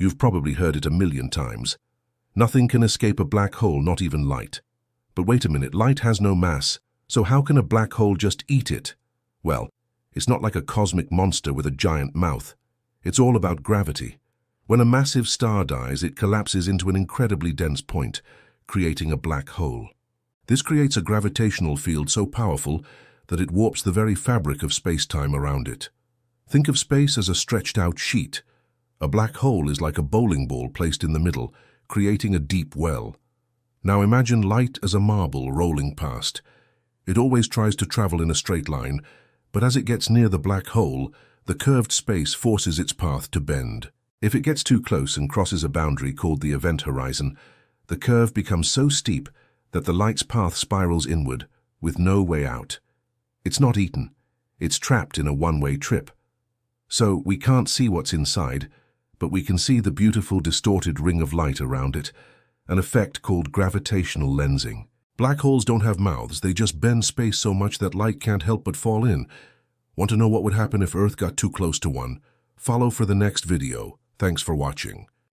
You've probably heard it a million times. Nothing can escape a black hole, not even light. But wait a minute, light has no mass, so how can a black hole just eat it? Well, it's not like a cosmic monster with a giant mouth. It's all about gravity. When a massive star dies, it collapses into an incredibly dense point, creating a black hole. This creates a gravitational field so powerful that it warps the very fabric of space-time around it. Think of space as a stretched-out sheet. A black hole is like a bowling ball placed in the middle, creating a deep well. Now imagine light as a marble rolling past. It always tries to travel in a straight line, but as it gets near the black hole, the curved space forces its path to bend. If it gets too close and crosses a boundary called the event horizon, the curve becomes so steep that the light's path spirals inward, with no way out. It's not eaten. It's trapped in a one-way trip. So we can't see what's inside, but we can see the beautiful distorted ring of light around it, an effect called gravitational lensing. Black holes don't have mouths, they just bend space so much that light can't help but fall in. Want to know what would happen if Earth got too close to one? Follow for the next video. Thanks for watching.